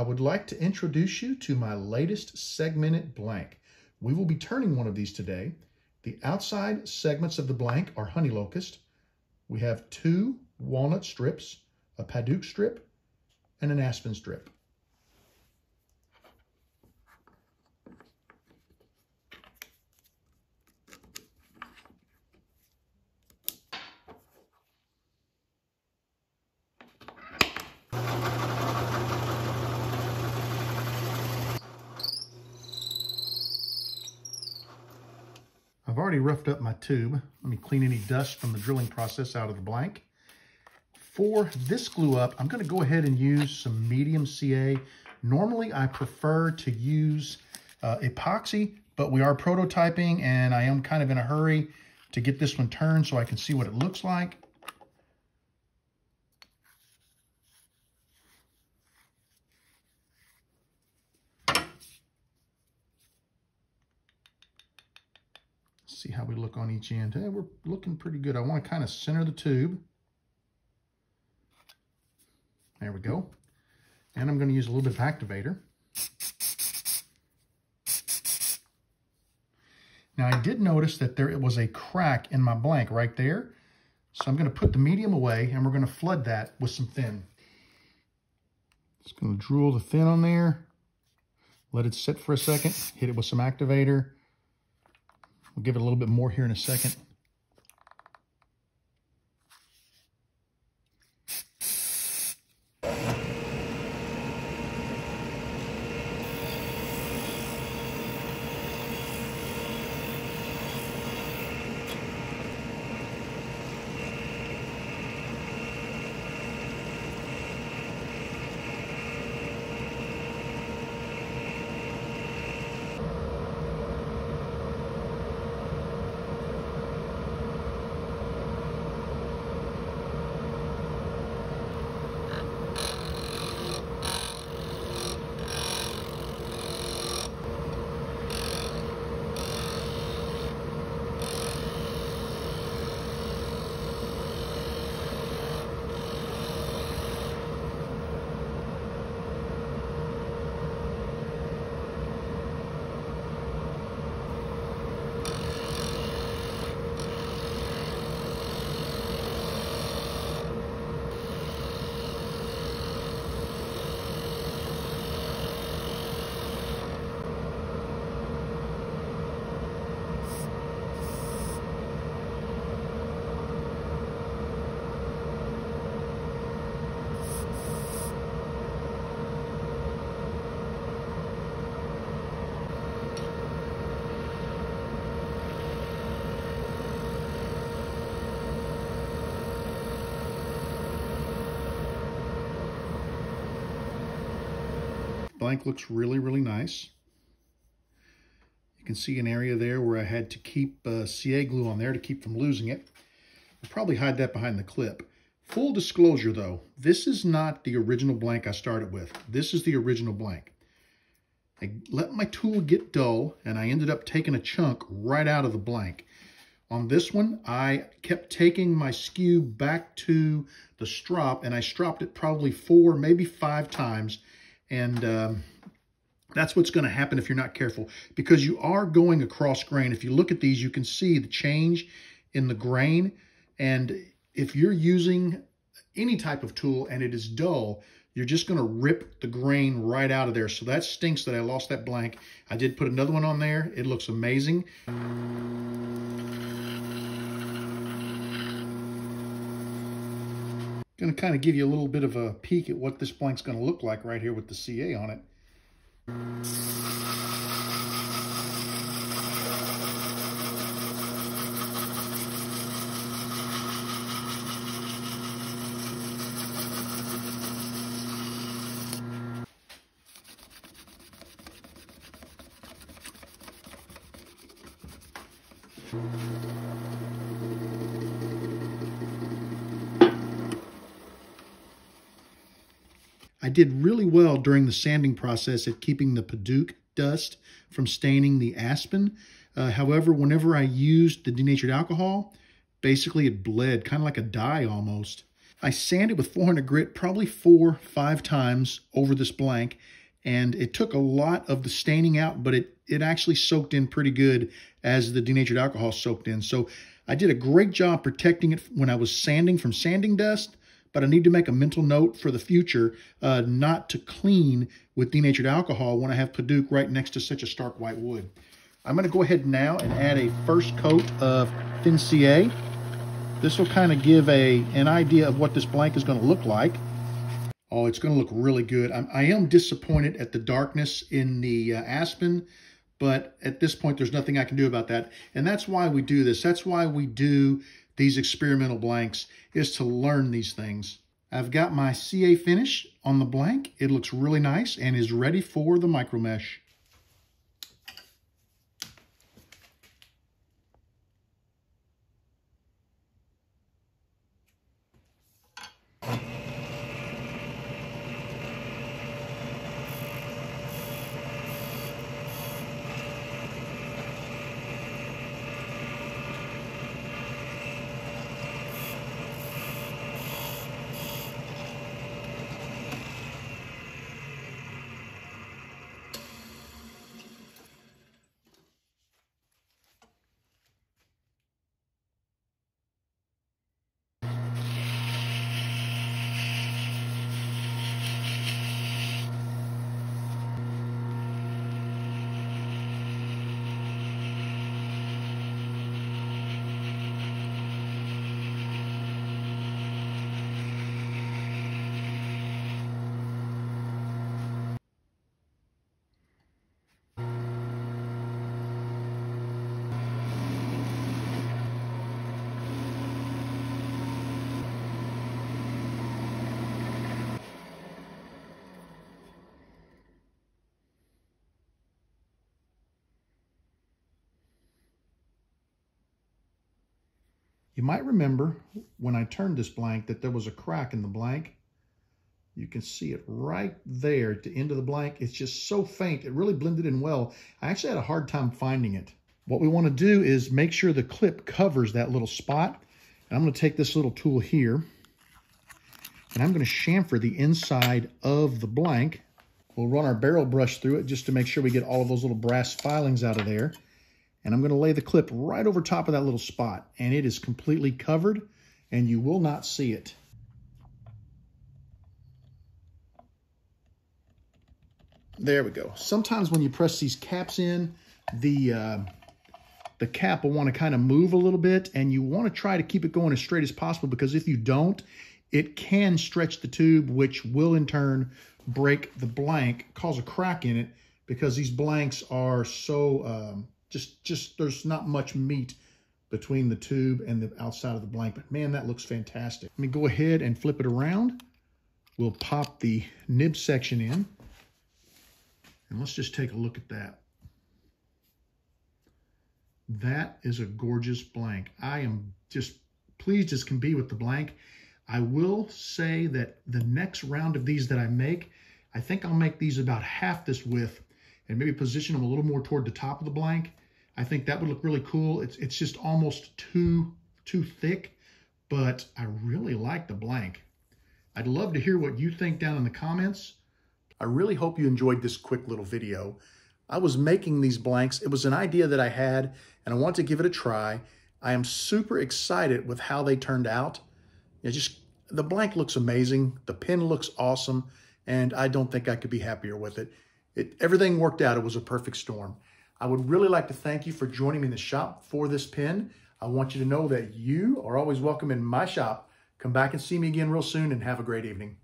I would like to introduce you to my latest segmented blank. We will be turning one of these today. The outside segments of the blank are honey locust. We have two walnut strips, a Padauk strip, and an aspen strip. I've already roughed up my tube. Let me clean any dust from the drilling process out of the blank. For this glue up, I'm gonna go ahead and use some medium CA. Normally, I prefer to use uh, epoxy, but we are prototyping and I am kind of in a hurry to get this one turned so I can see what it looks like. See how we look on each end. Hey, we're looking pretty good. I want to kind of center the tube. There we go. And I'm going to use a little bit of activator. Now I did notice that there it was a crack in my blank right there. So I'm going to put the medium away and we're going to flood that with some thin. Just going to drool the thin on there. Let it sit for a second. Hit it with some activator. We'll give it a little bit more here in a second. Blank looks really, really nice. You can see an area there where I had to keep uh, CA glue on there to keep from losing it. I'll probably hide that behind the clip. Full disclosure though, this is not the original blank I started with. This is the original blank. I let my tool get dull and I ended up taking a chunk right out of the blank. On this one, I kept taking my skew back to the strop and I stropped it probably four, maybe five times and um, that's what's going to happen if you're not careful because you are going across grain. If you look at these, you can see the change in the grain. And if you're using any type of tool and it is dull, you're just going to rip the grain right out of there. So that stinks that I lost that blank. I did put another one on there. It looks amazing. Going to kind of give you a little bit of a peek at what this blank's going to look like right here with the CA on it. I did really well during the sanding process at keeping the Padauk dust from staining the aspen. Uh, however, whenever I used the denatured alcohol, basically it bled, kind of like a dye almost. I sanded with 400 grit probably four, five times over this blank, and it took a lot of the staining out, but it, it actually soaked in pretty good as the denatured alcohol soaked in. So I did a great job protecting it when I was sanding from sanding dust, but I need to make a mental note for the future uh, not to clean with denatured alcohol when I have Padauk right next to such a stark white wood. I'm going to go ahead now and add a first coat of CA. This will kind of give a an idea of what this blank is going to look like. Oh, it's going to look really good. I'm, I am disappointed at the darkness in the uh, Aspen, but at this point, there's nothing I can do about that. And that's why we do this. That's why we do these experimental blanks, is to learn these things. I've got my CA finish on the blank. It looks really nice and is ready for the micro mesh. You might remember when I turned this blank that there was a crack in the blank. You can see it right there at the end of the blank. It's just so faint. It really blended in well. I actually had a hard time finding it. What we want to do is make sure the clip covers that little spot. And I'm going to take this little tool here and I'm going to chamfer the inside of the blank. We'll run our barrel brush through it just to make sure we get all of those little brass filings out of there. And I'm going to lay the clip right over top of that little spot. And it is completely covered and you will not see it. There we go. Sometimes when you press these caps in, the uh, the cap will want to kind of move a little bit and you want to try to keep it going as straight as possible because if you don't, it can stretch the tube, which will in turn break the blank, cause a crack in it because these blanks are so um, just, just there's not much meat between the tube and the outside of the blank. But man, that looks fantastic. Let me go ahead and flip it around. We'll pop the nib section in. And let's just take a look at that. That is a gorgeous blank. I am just pleased as can be with the blank. I will say that the next round of these that I make, I think I'll make these about half this width and maybe position them a little more toward the top of the blank I think that would look really cool. It's, it's just almost too, too thick, but I really like the blank. I'd love to hear what you think down in the comments. I really hope you enjoyed this quick little video. I was making these blanks. It was an idea that I had, and I want to give it a try. I am super excited with how they turned out. It just The blank looks amazing. The pen looks awesome, and I don't think I could be happier with it. it everything worked out. It was a perfect storm. I would really like to thank you for joining me in the shop for this pen. I want you to know that you are always welcome in my shop. Come back and see me again real soon and have a great evening.